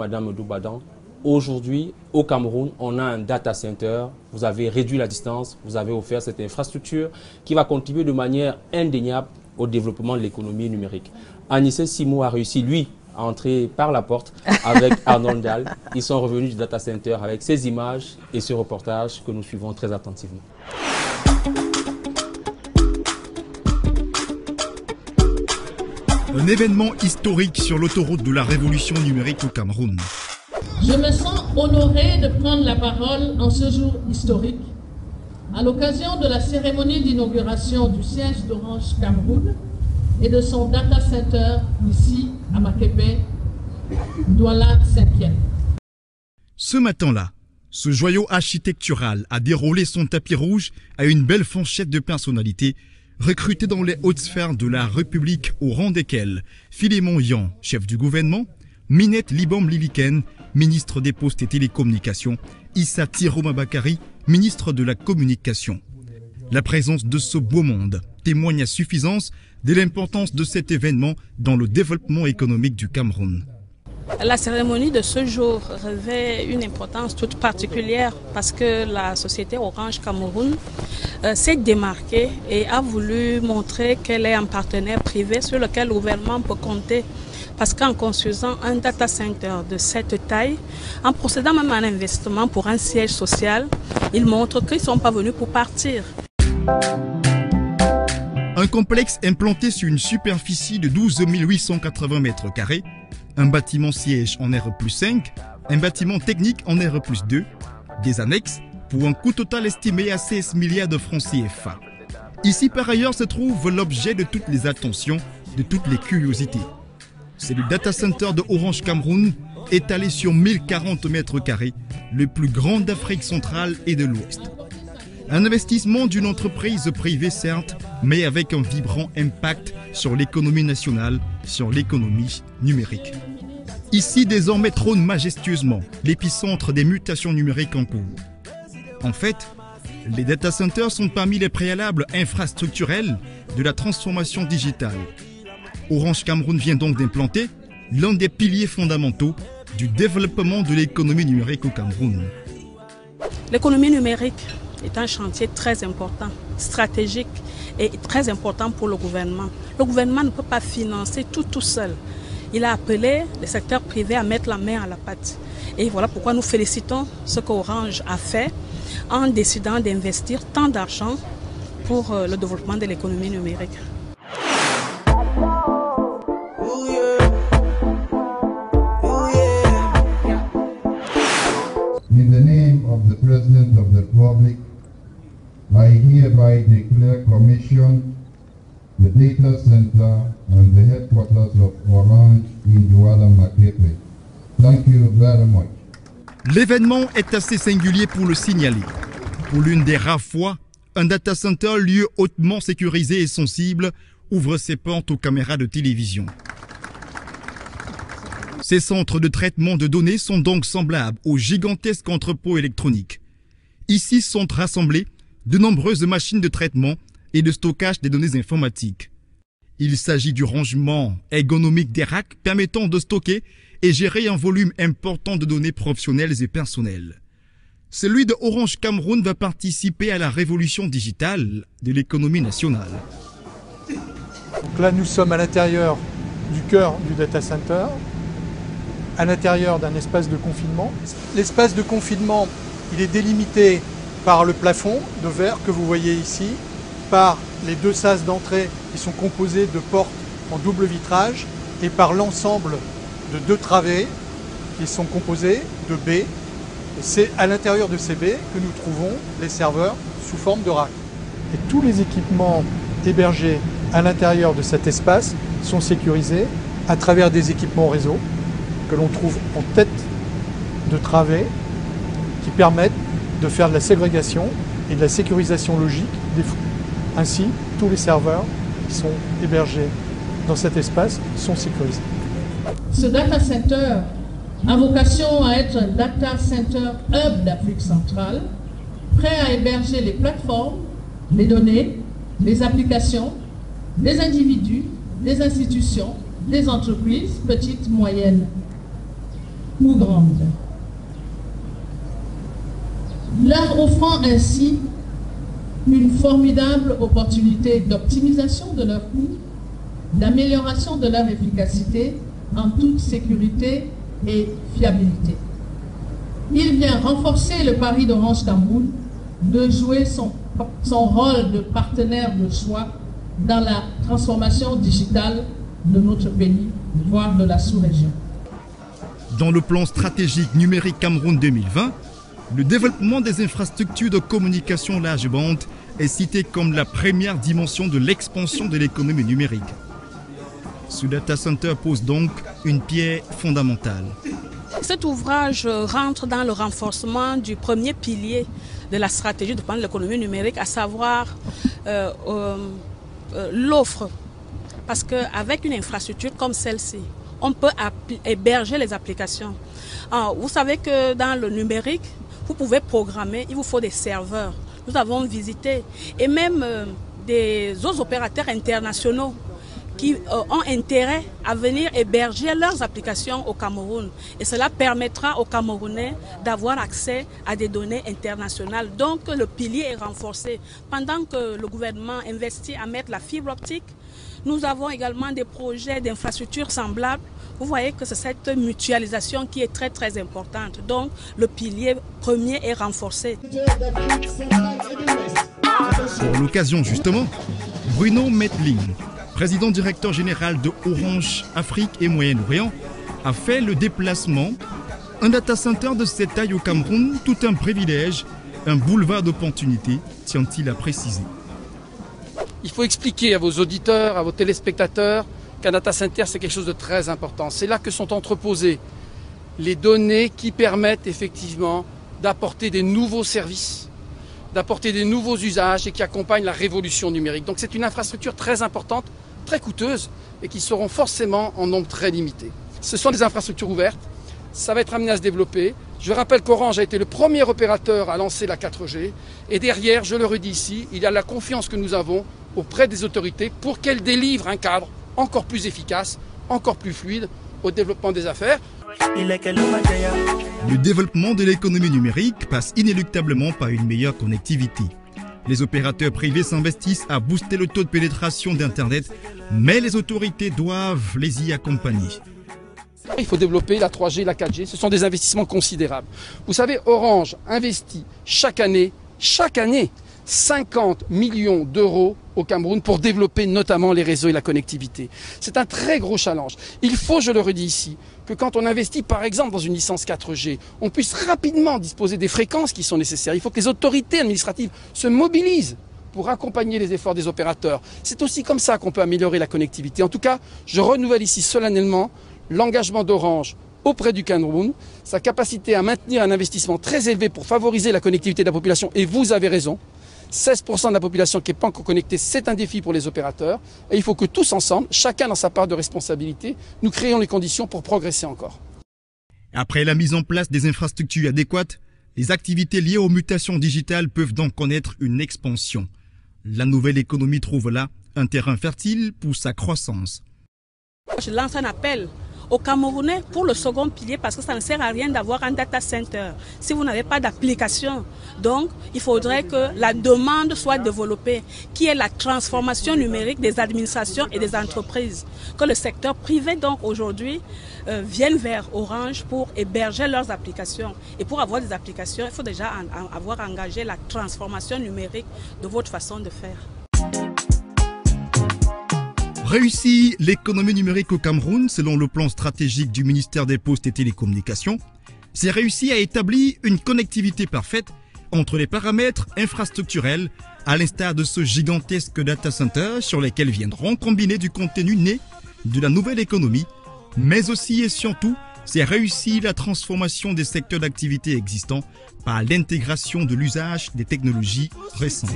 Madame Doubadan, aujourd'hui, au Cameroun, on a un data center. Vous avez réduit la distance, vous avez offert cette infrastructure qui va contribuer de manière indéniable au développement de l'économie numérique. Anissé Simo a réussi, lui, à entrer par la porte avec Arnold Dahl. Ils sont revenus du data center avec ces images et ce reportage que nous suivons très attentivement. Un événement historique sur l'autoroute de la révolution numérique au Cameroun. Je me sens honoré de prendre la parole en ce jour historique à l'occasion de la cérémonie d'inauguration du siège d'Orange Cameroun et de son data center ici à Makepe, Douala 5e. Ce matin-là, ce joyau architectural a déroulé son tapis rouge à une belle fourchette de personnalités recrutés dans les hautes sphères de la République au rang desquels Philémon Yan, chef du gouvernement, Minette Libom Liliken, ministre des Postes et Télécommunications, Issa Tiroma Bakari, ministre de la Communication. La présence de ce beau monde témoigne à suffisance de l'importance de cet événement dans le développement économique du Cameroun. La cérémonie de ce jour revêt une importance toute particulière parce que la société Orange Cameroun euh, s'est démarquée et a voulu montrer qu'elle est un partenaire privé sur lequel le gouvernement peut compter. Parce qu'en construisant un data center de cette taille, en procédant même à un investissement pour un siège social, ils montrent qu'ils ne sont pas venus pour partir. Un complexe implanté sur une superficie de 12 880 mètres carrés un bâtiment siège en R 5, un bâtiment technique en R 2, des annexes pour un coût total estimé à 16 milliards de francs CFA. Ici par ailleurs se trouve l'objet de toutes les attentions, de toutes les curiosités. C'est le data center de Orange Cameroun, étalé sur 1040 mètres carrés, le plus grand d'Afrique centrale et de l'Ouest. Un investissement d'une entreprise privée certes, mais avec un vibrant impact sur l'économie nationale, sur l'économie numérique. Ici désormais trône majestueusement l'épicentre des mutations numériques en cours. En fait, les data centers sont parmi les préalables infrastructurels de la transformation digitale. Orange Cameroun vient donc d'implanter l'un des piliers fondamentaux du développement de l'économie numérique au Cameroun. L'économie numérique est un chantier très important, stratégique et très important pour le gouvernement. Le gouvernement ne peut pas financer tout tout seul. Il a appelé le secteur privé à mettre la main à la pâte. Et voilà pourquoi nous félicitons ce qu'Orange a fait en décidant d'investir tant d'argent pour euh, le développement de l'économie numérique. In the name of the President of the Republic, I hereby declare commission the data center and the headquarters of Orange in Douala Makepe. Thank you very much. L'événement est assez singulier pour le signaler. Pour l'une des rares fois, un data center, lieu hautement sécurisé et sensible, ouvre ses portes aux caméras de télévision. Ces centres de traitement de données sont donc semblables aux gigantesques entrepôts électroniques. Ici sont rassemblées de nombreuses machines de traitement et de stockage des données informatiques. Il s'agit du rangement ergonomique des racks permettant de stocker et gérer un volume important de données professionnelles et personnelles. Celui de Orange Cameroun va participer à la révolution digitale de l'économie nationale. Donc là, nous sommes à l'intérieur du cœur du data center, à l'intérieur d'un espace de confinement. L'espace de confinement, il est délimité par le plafond de verre que vous voyez ici, par les deux sas d'entrée qui sont composés de portes en double vitrage et par l'ensemble de deux travées qui sont composées de baies. C'est à l'intérieur de ces baies que nous trouvons les serveurs sous forme de rack. Et tous les équipements hébergés à l'intérieur de cet espace sont sécurisés à travers des équipements réseau que l'on trouve en tête de travée qui permettent de faire de la ségrégation et de la sécurisation logique des flux. Ainsi, tous les serveurs qui sont hébergés dans cet espace sont sécurisés. Ce data center a vocation à être un data center hub d'Afrique centrale, prêt à héberger les plateformes, les données, les applications, les individus, les institutions, les entreprises, petites, moyennes. ou grande, leur offrant ainsi une formidable opportunité d'optimisation de leurs coûts, d'amélioration de leur efficacité en toute sécurité et fiabilité. Il vient renforcer le pari d'Orange Cameroun de jouer son, son rôle de partenaire de choix dans la transformation digitale de notre pays, voire de la sous-région. Dans le plan stratégique numérique Cameroun 2020, le développement des infrastructures de communication large bande est cité comme la première dimension de l'expansion de l'économie numérique. Ce data center pose donc une pierre fondamentale. Cet ouvrage rentre dans le renforcement du premier pilier de la stratégie de l'économie numérique, à savoir euh, euh, euh, l'offre. Parce qu'avec une infrastructure comme celle-ci, on peut héberger les applications. Alors, vous savez que dans le numérique, vous pouvez programmer, il vous faut des serveurs. Nous avons visité et même euh, des autres opérateurs internationaux qui euh, ont intérêt à venir héberger leurs applications au Cameroun. Et cela permettra aux Camerounais d'avoir accès à des données internationales. Donc le pilier est renforcé. Pendant que le gouvernement investit à mettre la fibre optique, nous avons également des projets d'infrastructures semblables vous voyez que c'est cette mutualisation qui est très très importante. Donc le pilier premier est renforcé. Pour l'occasion justement, Bruno Metling, président directeur général de Orange Afrique et Moyen-Orient, a fait le déplacement. Un data center de cette taille au Cameroun, tout un privilège, un boulevard d'opportunités, tient-il à préciser. Il faut expliquer à vos auditeurs, à vos téléspectateurs, qu'un data center, c'est quelque chose de très important. C'est là que sont entreposées les données qui permettent effectivement d'apporter des nouveaux services, d'apporter des nouveaux usages et qui accompagnent la révolution numérique. Donc c'est une infrastructure très importante, très coûteuse et qui seront forcément en nombre très limité. Ce sont des infrastructures ouvertes, ça va être amené à se développer. Je rappelle qu'Orange a été le premier opérateur à lancer la 4G et derrière, je le redis ici, il y a la confiance que nous avons auprès des autorités pour qu'elles délivrent un cadre encore plus efficace, encore plus fluide au développement des affaires. Le développement de l'économie numérique passe inéluctablement par une meilleure connectivité. Les opérateurs privés s'investissent à booster le taux de pénétration d'Internet, mais les autorités doivent les y accompagner. Il faut développer la 3G, la 4G. Ce sont des investissements considérables. Vous savez, Orange investit chaque année, chaque année, 50 millions d'euros au Cameroun pour développer notamment les réseaux et la connectivité. C'est un très gros challenge. Il faut, je le redis ici, que quand on investit par exemple dans une licence 4G, on puisse rapidement disposer des fréquences qui sont nécessaires. Il faut que les autorités administratives se mobilisent pour accompagner les efforts des opérateurs. C'est aussi comme ça qu'on peut améliorer la connectivité. En tout cas, je renouvelle ici solennellement l'engagement d'Orange auprès du Cameroun, sa capacité à maintenir un investissement très élevé pour favoriser la connectivité de la population, et vous avez raison, 16% de la population qui n'est pas encore connectée, c'est un défi pour les opérateurs. Et il faut que tous ensemble, chacun dans sa part de responsabilité, nous créons les conditions pour progresser encore. Après la mise en place des infrastructures adéquates, les activités liées aux mutations digitales peuvent donc connaître une expansion. La nouvelle économie trouve là un terrain fertile pour sa croissance. Je lance un appel au Camerounais pour le second pilier parce que ça ne sert à rien d'avoir un data center si vous n'avez pas d'application. Donc, il faudrait que la demande soit développée, qui est la transformation numérique des administrations et des entreprises. Que le secteur privé, donc aujourd'hui, euh, vienne vers Orange pour héberger leurs applications. Et pour avoir des applications, il faut déjà avoir engagé la transformation numérique de votre façon de faire. Réussit l'économie numérique au Cameroun selon le plan stratégique du ministère des Postes et Télécommunications. C'est réussi à établir une connectivité parfaite entre les paramètres infrastructurels, à l'instar de ce gigantesque data center sur lesquels viendront combiner du contenu né de la nouvelle économie, mais aussi et surtout, c'est réussi la transformation des secteurs d'activité existants par l'intégration de l'usage des technologies récentes.